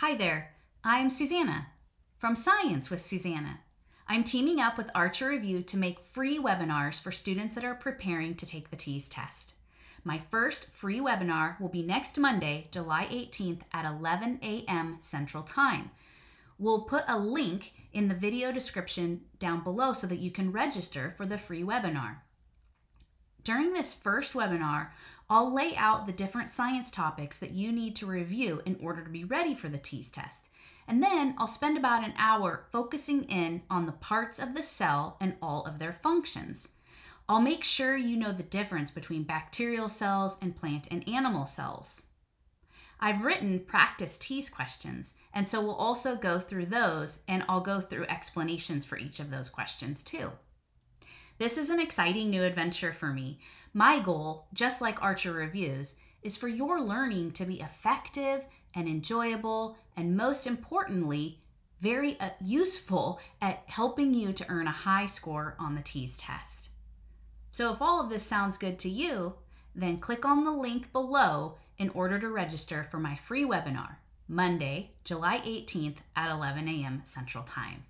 Hi there, I'm Susanna from Science with Susanna. I'm teaming up with Archer Review to make free webinars for students that are preparing to take the TEAS test. My first free webinar will be next Monday, July 18th at 11 a.m. Central Time. We'll put a link in the video description down below so that you can register for the free webinar. During this first webinar, I'll lay out the different science topics that you need to review in order to be ready for the TEAS test. And then I'll spend about an hour focusing in on the parts of the cell and all of their functions. I'll make sure you know the difference between bacterial cells and plant and animal cells. I've written practice TEAS questions, and so we'll also go through those and I'll go through explanations for each of those questions too. This is an exciting new adventure for me. My goal, just like Archer Reviews, is for your learning to be effective and enjoyable, and most importantly, very uh, useful at helping you to earn a high score on the TEAS test. So, if all of this sounds good to you, then click on the link below in order to register for my free webinar, Monday, July 18th at 11 a.m. Central Time.